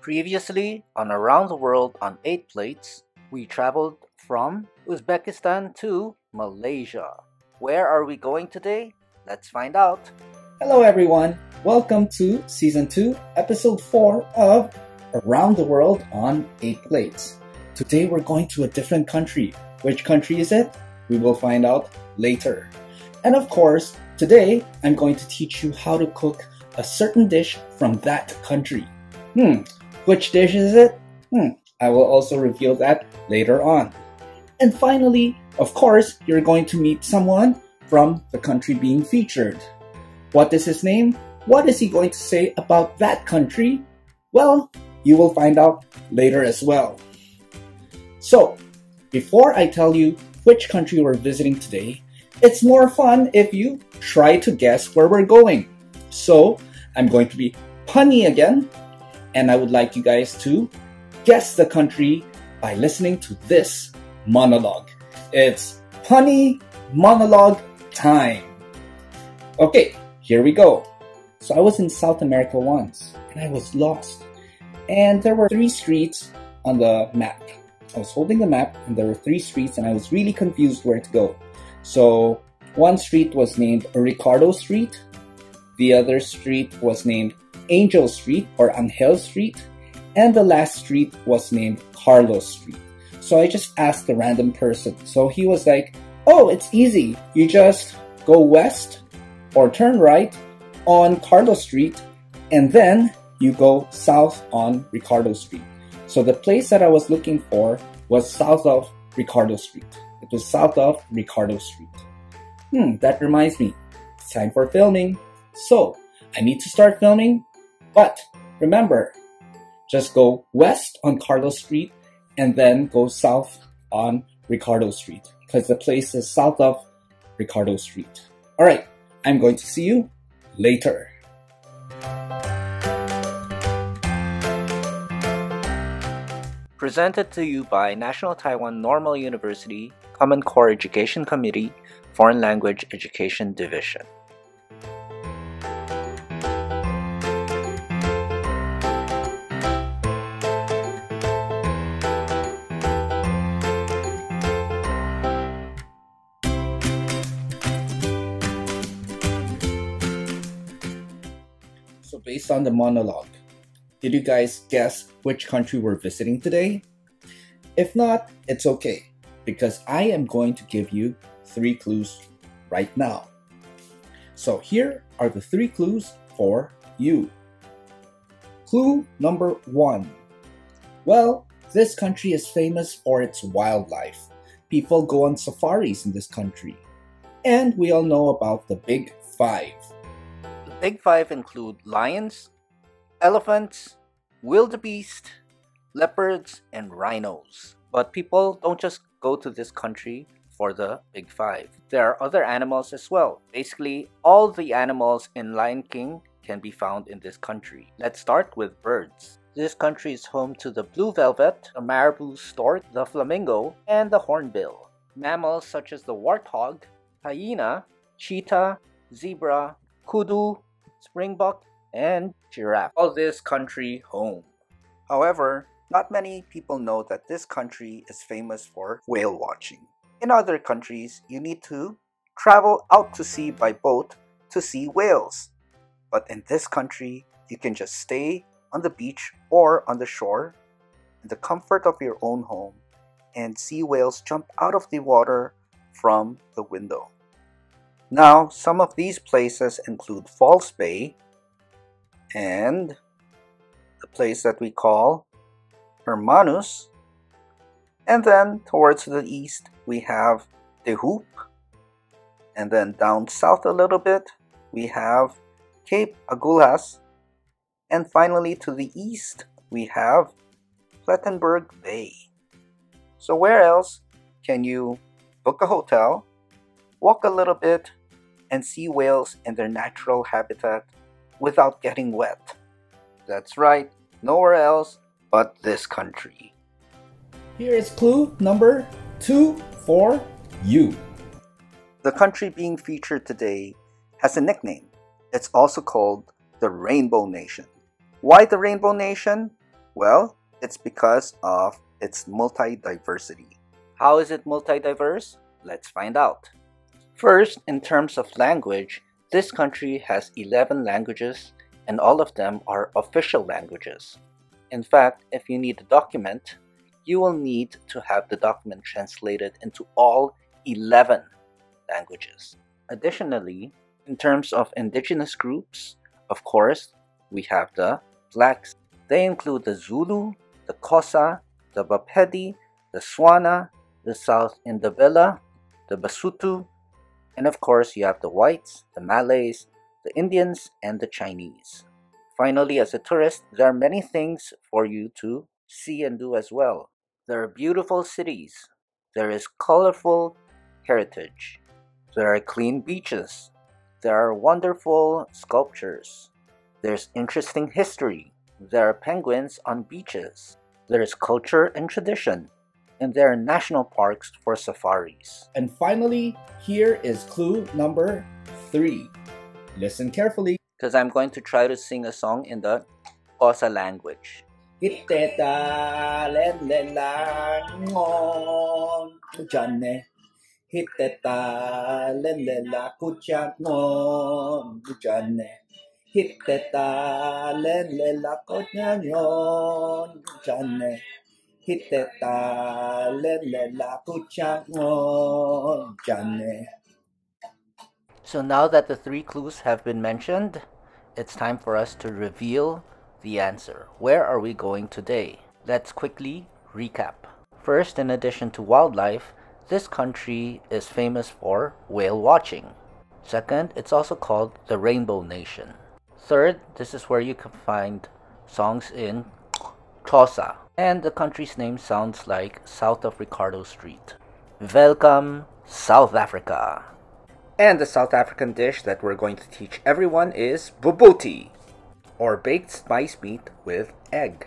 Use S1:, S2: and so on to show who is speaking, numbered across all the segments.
S1: Previously, on Around the World on 8 Plates, we traveled from Uzbekistan to Malaysia. Where are we going today? Let's find out.
S2: Hello, everyone. Welcome to Season 2, Episode 4 of Around the World on 8 Plates. Today, we're going to a different country. Which country is it? We will find out later. And of course, today, I'm going to teach you how to cook a certain dish from that country. Hmm, which dish is it? Hmm, I will also reveal that later on. And finally, of course, you're going to meet someone from the country being featured. What is his name? What is he going to say about that country? Well, you will find out later as well. So, before I tell you which country we're visiting today, it's more fun if you try to guess where we're going. So, I'm going to be punny again and I would like you guys to guess the country by listening to this monologue. It's punny monologue time. Okay, here we go. So I was in South America once and I was lost. And there were three streets on the map. I was holding the map and there were three streets and I was really confused where to go. So one street was named Ricardo Street. The other street was named Angel Street or Angel Street, and the last street was named Carlos Street. So I just asked a random person. So he was like, Oh, it's easy. You just go west or turn right on Carlos Street, and then you go south on Ricardo Street. So the place that I was looking for was south of Ricardo Street. It was south of Ricardo Street. Hmm, that reminds me. It's time for filming. So, I need to start filming but remember, just go west on Carlos Street and then go south on Ricardo Street because the place is south of Ricardo Street. All right, I'm going to see you later.
S1: Presented to you by National Taiwan Normal University Common Core Education Committee, Foreign Language Education Division.
S2: Based on the monologue. Did you guys guess which country we're visiting today? If not, it's okay, because I am going to give you three clues right now. So here are the three clues for you. Clue number one. Well, this country is famous for its wildlife. People go on safaris in this country. And we all know about the Big Five.
S1: Big Five include lions, elephants, wildebeest, leopards, and rhinos. But people don't just go to this country for the Big Five. There are other animals as well. Basically, all the animals in Lion King can be found in this country. Let's start with birds. This country is home to the blue velvet, the marabou stork, the flamingo, and the hornbill. Mammals such as the warthog, hyena, cheetah, zebra, kudu, springbok, and giraffe. All this country home. However, not many people know that this country is famous for whale watching. In other countries, you need to travel out to sea by boat to see whales. But in this country, you can just stay on the beach or on the shore in the comfort of your own home and see whales jump out of the water from the window. Now, some of these places include False Bay and the place that we call Hermanus. And then towards the east, we have De Hoop. And then down south a little bit, we have Cape Agulhas. And finally, to the east, we have Plettenberg Bay. So, where else can you book a hotel, walk a little bit, and see whales in their natural habitat without getting wet. That's right, nowhere else but this country.
S2: Here is clue number two for you.
S1: The country being featured today has a nickname. It's also called the Rainbow Nation. Why the Rainbow Nation?
S2: Well, it's because of its multi-diversity. How is it multi-diverse? Let's find out. First, in terms of language, this country has 11 languages and all of them are official languages. In fact, if you need a document, you will need to have the document translated into all 11 languages. Additionally, in terms of indigenous groups, of course, we have the blacks. They include the Zulu, the Xhosa, the Bapedi, the Swana, the South Ndebele, the Basotho, and of course you have the whites, the Malays, the Indians, and the Chinese. Finally, as a tourist, there are many things for you to see and do as well. There are beautiful cities. There is colorful heritage. There are clean beaches. There are wonderful sculptures. There's interesting history. There are penguins on beaches. There is culture and tradition. And there are national parks for safaris.
S3: And finally, here is clue number three. Listen carefully.
S2: Because I'm going to try to sing a song in the Xhosa language.
S3: Hiteta lelela kucha ngon kuchane. Hiteta lelela kucha ngon kuchane. Hiteta kucha ngon kuchane.
S2: So now that the three clues have been mentioned, it's time for us to reveal the answer. Where are we going today? Let's quickly recap. First, in addition to wildlife, this country is famous for whale watching. Second, it's also called the Rainbow Nation. Third, this is where you can find songs in Xhosa. And the country's name sounds like south of Ricardo Street. Welcome, South Africa. And the South African dish that we're going to teach everyone is bobotie, or baked spice meat with egg.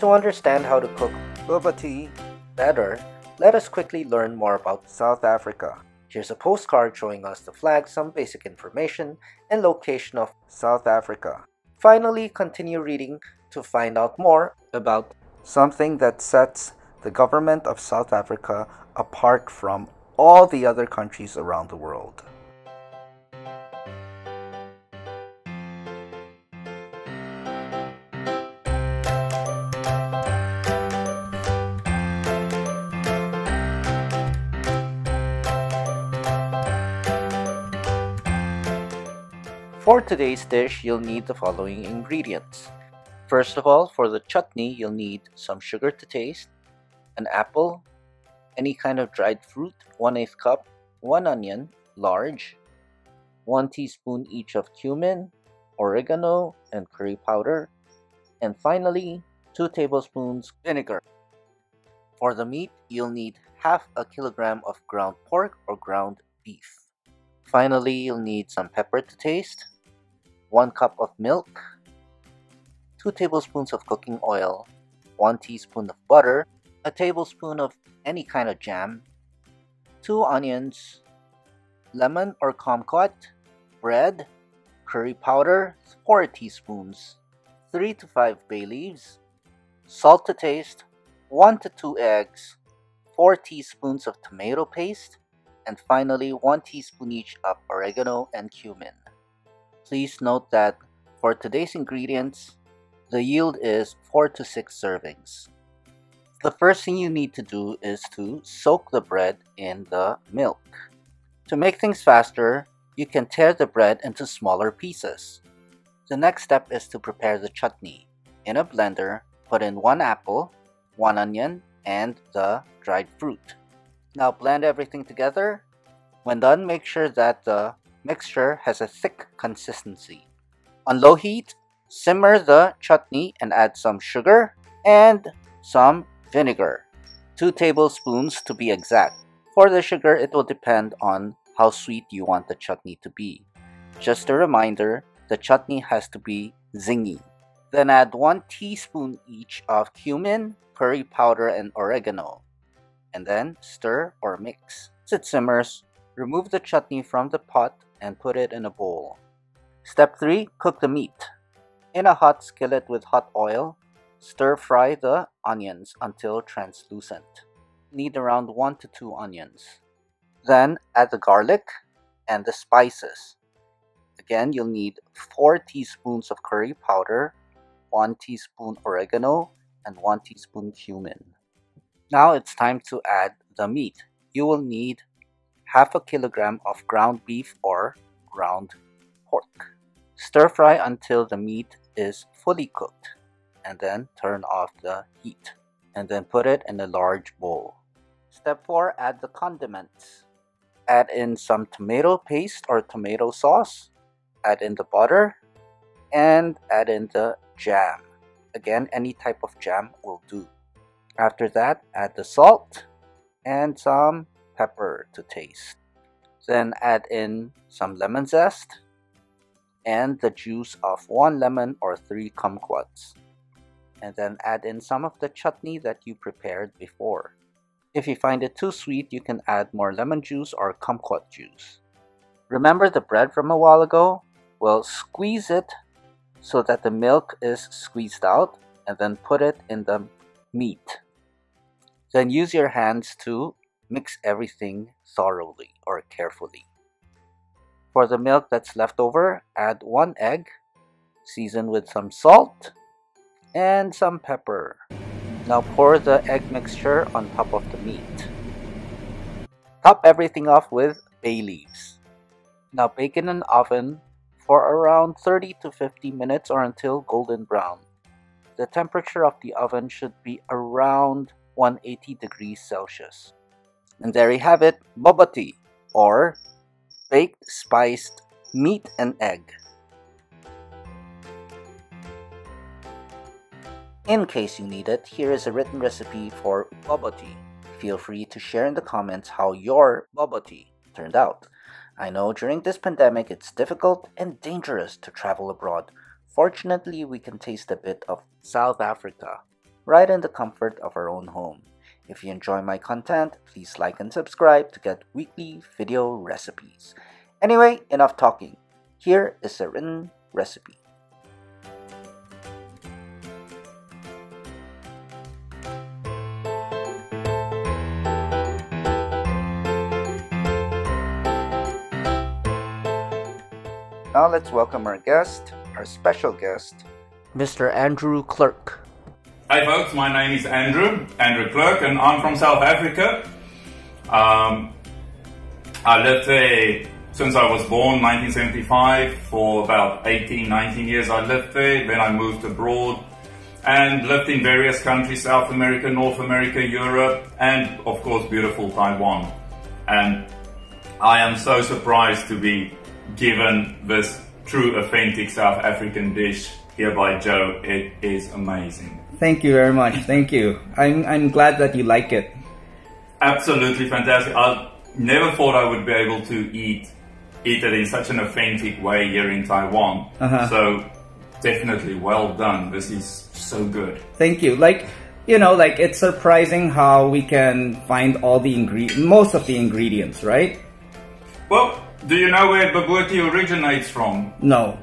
S2: To understand how to cook bobotie better, let us quickly learn more about South Africa. Here's a postcard showing us the flag, some basic information, and location of South Africa. Finally, continue reading to find out more about something that sets the government of South Africa apart from all the other countries around the world. For today's dish, you'll need the following ingredients. First of all, for the chutney, you'll need some sugar to taste, an apple, any kind of dried fruit, 1 8 cup, 1 onion, large, 1 teaspoon each of cumin, oregano, and curry powder, and finally, 2 tablespoons vinegar. For the meat, you'll need half a kilogram of ground pork or ground beef. Finally, you'll need some pepper to taste, 1 cup of milk, 2 tablespoons of cooking oil, 1 teaspoon of butter, a tablespoon of any kind of jam, 2 onions, lemon or kumquat, bread, curry powder, 4 teaspoons, 3 to 5 bay leaves, salt to taste, 1 to 2 eggs, 4 teaspoons of tomato paste, and finally 1 teaspoon each of oregano and cumin. Please note that for today's ingredients, the yield is 4 to 6 servings. The first thing you need to do is to soak the bread in the milk. To make things faster, you can tear the bread into smaller pieces. The next step is to prepare the chutney. In a blender, put in 1 apple, 1 onion, and the dried fruit. Now blend everything together. When done, make sure that the mixture has a thick consistency. On low heat, simmer the chutney and add some sugar and some vinegar. 2 tablespoons to be exact. For the sugar, it will depend on how sweet you want the chutney to be. Just a reminder, the chutney has to be zingy. Then add 1 teaspoon each of cumin, curry powder, and oregano. And then stir or mix. As it simmers, remove the chutney from the pot and put it in a bowl. Step 3 Cook the meat. In a hot skillet with hot oil, stir fry the onions until translucent. Need around 1 to 2 onions. Then add the garlic and the spices. Again, you'll need 4 teaspoons of curry powder, 1 teaspoon oregano, and 1 teaspoon cumin. Now it's time to add the meat. You will need half a kilogram of ground beef or ground pork. Stir fry until the meat is fully cooked and then turn off the heat and then put it in a large bowl. Step 4 Add the condiments. Add in some tomato paste or tomato sauce, add in the butter, and add in the jam. Again, any type of jam will do. After that, add the salt and some pepper to taste. Then add in some lemon zest and the juice of one lemon or three kumquats. And then add in some of the chutney that you prepared before. If you find it too sweet, you can add more lemon juice or kumquat juice. Remember the bread from a while ago? Well, squeeze it so that the milk is squeezed out and then put it in the meat. Then use your hands to mix everything thoroughly or carefully. For the milk that's left over, add one egg, season with some salt and some pepper. Now pour the egg mixture on top of the meat. Top everything off with bay leaves. Now bake in an oven for around 30 to 50 minutes or until golden brown. The temperature of the oven should be around 180 degrees Celsius. And there you have it, bobotie or baked spiced meat and egg. In case you need it, here is a written recipe for bobotie. Feel free to share in the comments how your bobotie turned out. I know during this pandemic it's difficult and dangerous to travel abroad. Fortunately, we can taste a bit of South Africa right in the comfort of our own home. If you enjoy my content, please like and subscribe to get weekly video recipes. Anyway, enough talking. Here is a written recipe. Now let's welcome our guest, our special guest, Mr. Andrew Clerk.
S4: Hi folks, my name is Andrew, Andrew Clerk, and I'm from South Africa. Um, I lived there since I was born, 1975, for about 18, 19 years I lived there. Then I moved abroad and lived in various countries, South America, North America, Europe, and of course beautiful Taiwan. And I am so surprised to be given this true authentic South African dish here by Joe. It is amazing.
S3: Thank you very much. Thank you. I'm, I'm glad that you like it.
S4: Absolutely fantastic. I never thought I would be able to eat eat it in such an authentic way here in Taiwan.
S3: Uh-huh.
S4: So definitely well done. This is so good.
S3: Thank you. Like, you know, like it's surprising how we can find all the ingre- most of the ingredients, right?
S4: Well, do you know where Bobotie originates from?
S3: No.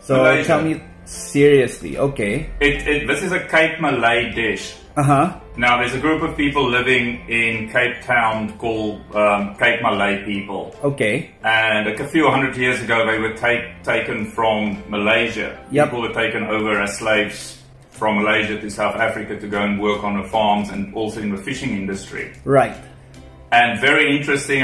S3: So
S4: Malaysia.
S3: tell me seriously. Okay.
S4: It, it, this is a Cape Malay dish.
S3: Uh huh.
S4: Now, there's a group of people living in Cape Town called um, Cape Malay people.
S3: Okay.
S4: And a few hundred years ago, they were take, taken from Malaysia.
S3: Yep.
S4: People were taken over as slaves from Malaysia to South Africa to go and work on the farms and also in the fishing industry.
S3: Right.
S4: And very interesting,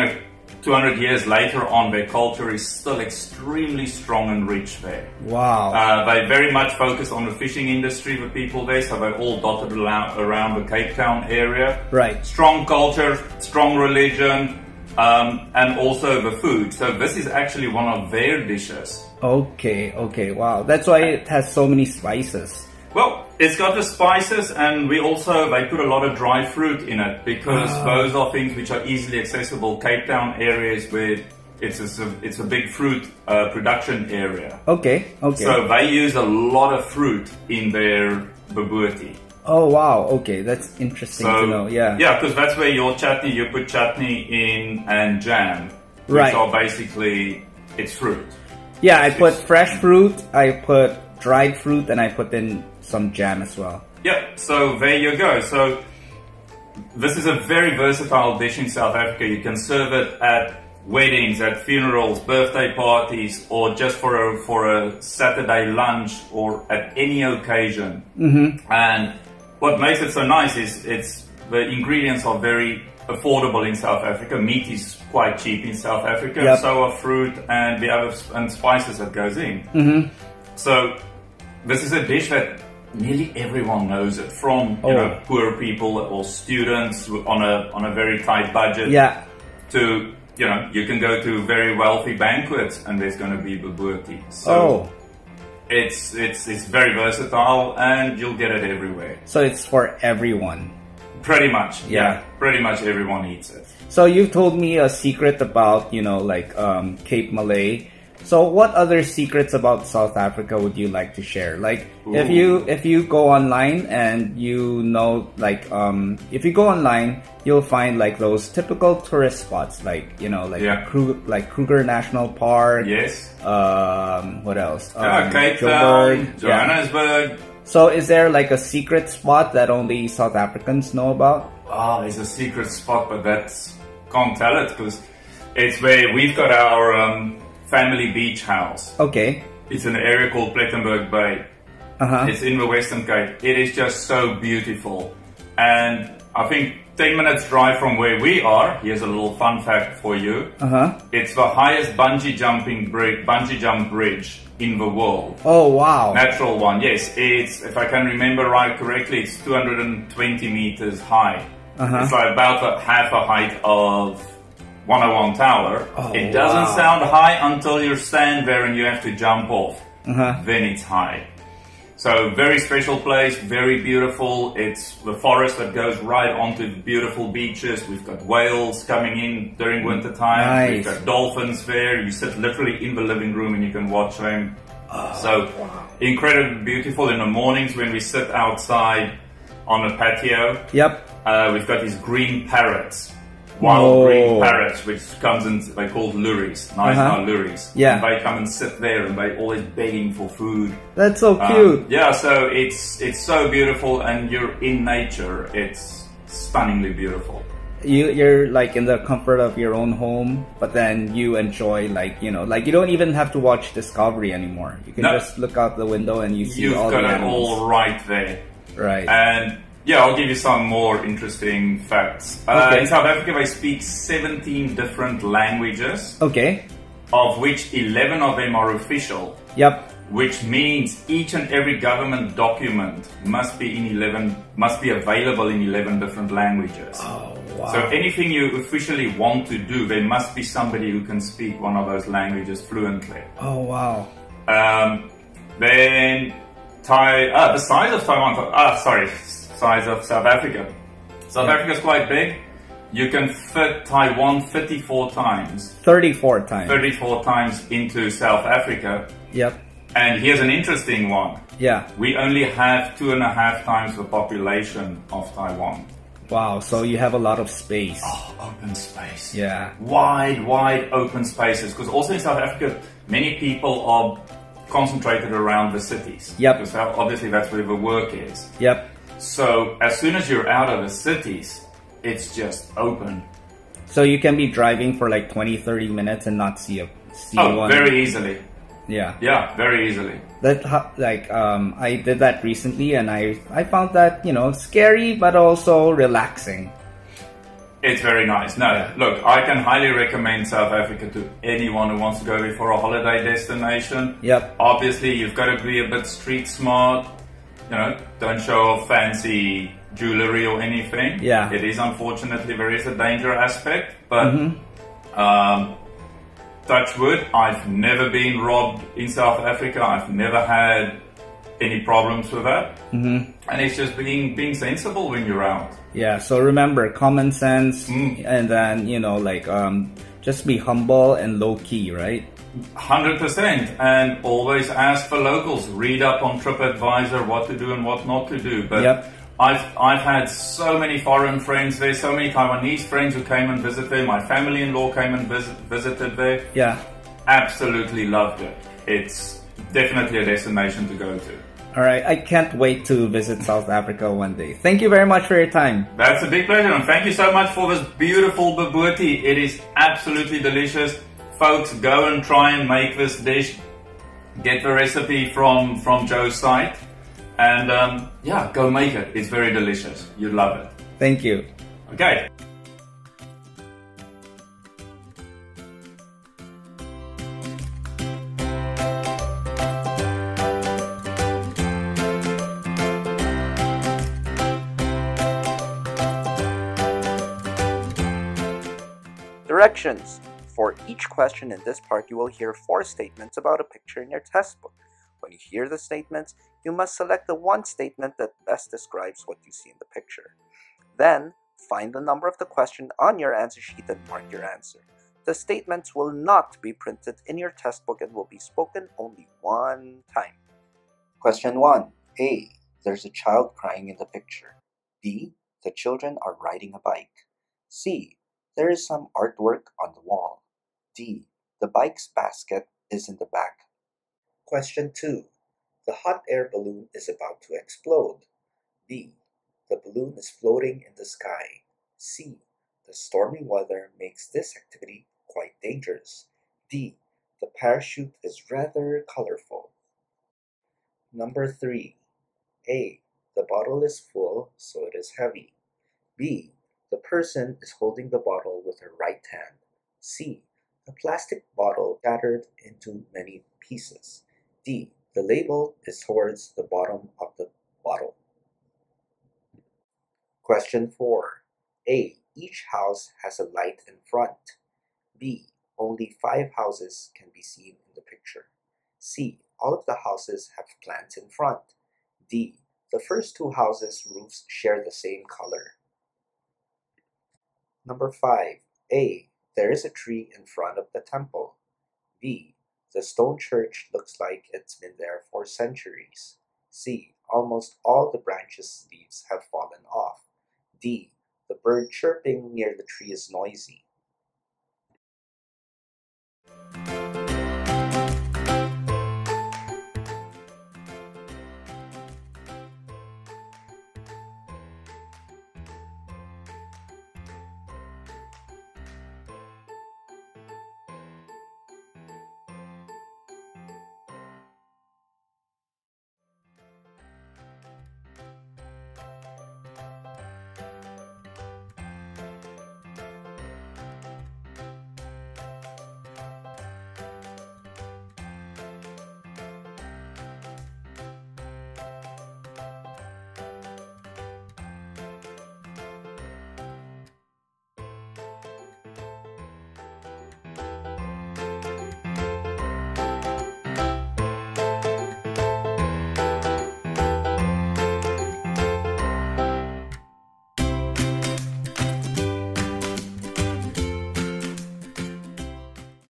S4: 200 years later on, their culture is still extremely strong and rich there.
S3: Wow.
S4: Uh, they very much focus on the fishing industry, the people there, so they're all dotted around, around the Cape Town area.
S3: right.
S4: Strong culture, strong religion, um, and also the food. So this is actually one of their dishes.
S3: Okay. Okay. Wow. That's why it has so many spices.
S4: Well, it's got the spices, and we also they put a lot of dry fruit in it because
S3: Ah.
S4: those are things which are easily accessible. Cape Town areas where it's a it's a big fruit uh, production area,
S3: Okay. Okay.
S4: so they use a lot of fruit in their bobotie.
S3: oh wow. Okay. That's interesting
S4: So
S3: to know. Yeah.
S4: yeah, because that's where your chutney you put chutney in and jam, which
S3: Right.
S4: are basically it's fruit.
S3: Yeah, I put fresh fruit, I put dried fruit, and I put in some jam as well.
S4: Yeah, so there you go. So this is a very versatile dish in South Africa. You can serve it at weddings, at funerals, birthday parties, or just for a for a Saturday lunch or at any occasion. Mm-hmm. And what makes it so nice is it's the ingredients are very affordable in South Africa. Meat is quite cheap in South Africa.
S3: Yep.
S4: So are fruit and the other and spices that goes in.
S3: Mm-hmm.
S4: So this is a dish that nearly everyone knows it from you
S3: Oh.
S4: know poor people or students on a on a very tight budget
S3: Yeah,
S4: to you know you can go to very wealthy banquets and there's going to be bobotie. So
S3: oh,
S4: it's it's it's very versatile and you'll get it everywhere.
S3: so it's for everyone.
S4: Pretty much.
S3: Yeah.
S4: Pretty much everyone eats it.
S3: So you've told me a secret about, you know, like um, Cape Malay. So what other secrets about South Africa would you like to share? Like if you if you go online and you know like um if you go online you'll find like those typical tourist spots like you know like
S4: Yeah.
S3: Krug, like Kruger National Park.
S4: Yes.
S3: Um what else?
S4: Yeah,
S3: Um,
S4: Cape. Town,
S3: Yeah.
S4: Johannesburg.
S3: So is there like a secret spot that only South Africans know about?
S4: Oh, there's a secret spot, but that's can't tell it because it's where we've got our um, family beach house.
S3: Okay.
S4: It's an area called Plettenberg Bay.
S3: Uh-huh.
S4: It's in the Western Cape. It is just so beautiful. And I think 10 minutes drive from where we are, here's a little fun fact for you.
S3: Uh-huh.
S4: It's the highest bungee jumping bridge, bungee jump bridge in the world.
S3: Oh wow.
S4: Natural one, yes. It's, if I can remember right correctly, it's 220 meters high.
S3: Uh-huh.
S4: It's like about half the height of 101 Tower.
S3: Oh,
S4: it doesn't
S3: wow.
S4: sound high until you stand there and you have to jump off.
S3: Uh-huh.
S4: Then it's high. So very special place, very beautiful. It's the forest that goes right onto the beautiful beaches. We've got whales coming in during winter time. We've got dolphins there. You sit literally in the living room and you can watch them.
S3: Oh,
S4: so incredibly beautiful in the mornings when we sit outside on a patio.
S3: Yep.
S4: Uh, we've got these green parrots, wild
S3: Whoa.
S4: green parrots, which comes in, they called louries, nice
S3: Uh-huh.
S4: uh louries.
S3: Yeah.
S4: And they come and sit there and they always begging for food.
S3: That's so
S4: Um,
S3: cute.
S4: yeah, so it's it's so beautiful and you're in nature. It's stunningly beautiful.
S3: You you're like in the comfort of your own home, but then you enjoy like you know like you don't even have to watch Discovery anymore. You can
S4: No.
S3: just look out the window and you see
S4: You've
S3: all
S4: got
S3: the
S4: it
S3: animals.
S4: all right there.
S3: right.
S4: And yeah, I'll give you some more interesting facts. Uh,
S3: Okay.
S4: In South Africa, they speak 17 different languages,
S3: okay.
S4: of which 11 of them are official.
S3: Yep.
S4: which means each and every government document must be in 11 must be available in 11 different languages
S3: Oh wow.
S4: so anything you officially want to do there must be somebody who can speak one of those languages fluently
S3: oh wow.
S4: um, then Thai, ah, the size of Taiwan, ah, sorry, size of South Africa. South
S3: Yeah.
S4: Africa is quite big. You can fit Taiwan 34 times,
S3: Thirty-four times.
S4: 34 times into South Africa.
S3: Yep.
S4: And here's an interesting one.
S3: Yeah.
S4: We only have two and a half times the population of Taiwan.
S3: Wow. So you have a lot of space.
S4: Oh, open space.
S3: Yeah.
S4: Wide, wide open spaces. Because also in South Africa, many people are concentrated around the cities.
S3: Yep.
S4: Because obviously that's where the work is.
S3: Yep.
S4: So as soon as you're out of the cities, it's just open.
S3: So you can be driving for like 20, 30 minutes and not see a see
S4: Oh,
S3: one.
S4: very easily.
S3: Yeah.
S4: Yeah, very easily.
S3: that like um I did that recently and I I found that you know scary but also relaxing.
S4: It's very nice. No,
S3: Yeah.
S4: look, I can highly recommend South Africa to anyone who wants to go for a holiday destination.
S3: Yep.
S4: Obviously, you've got to be a bit street smart. You know, don't show off fancy jewelry or anything.
S3: Yeah.
S4: It is unfortunately there is a danger aspect, but
S3: Mm-hmm.
S4: um, touch wood, I've never been robbed in South Africa. I've never had any problems with that. Mm-hmm. And it's just being being sensible when you're out.
S3: Yeah, so remember common sense
S4: Mm.
S3: and then you know like um just be humble and low key, right?
S4: Hundred percent, and always ask for locals. Read up on TripAdvisor what to do and what not to do. But
S3: Yep.
S4: I've I've had so many foreign friends there, so many Taiwanese friends who came and visited there. My family-in-law came and visit, visited there,
S3: Yeah.
S4: absolutely loved it. It's definitely a destination to go to.
S3: All right, I can't wait to visit South Africa one day. Thank you very much for your time.
S4: That's a big pleasure, and thank you so much for this beautiful bobotie. It is absolutely delicious. Folks, go and try and make this dish. Get the recipe from, from Joe's site. And um, yeah, go make it. It's very delicious. You'd love it.
S3: Thank you.
S4: Okay.
S2: Directions. For each question in this part, you will hear four statements about a picture in your test book. When you hear the statements, you must select the one statement that best describes what you see in the picture. Then, find the number of the question on your answer sheet and mark your answer. The statements will not be printed in your test book and will be spoken only one time. Question 1. A. There's a child crying in the picture. B. The children are riding a bike. C. There is some artwork on the wall. D. The bike's basket is in the back. Question 2. The hot air balloon is about to explode. B. The balloon is floating in the sky. C. The stormy weather makes this activity quite dangerous. D. The parachute is rather colorful. Number 3. A. The bottle is full, so it is heavy. B. The person is holding the bottle with her right hand. C. The plastic bottle shattered into many pieces. D. The label is towards the bottom of the bottle. Question 4. A. Each house has a light in front. B. Only five houses can be seen in the picture. C. All of the houses have plants in front. D. The first two houses' roofs share the same color. Number 5. A. There is a tree in front of the temple. B. The stone church looks like it's been there for centuries. C. Almost all the branches' leaves have fallen off. D. The bird chirping near the tree is noisy.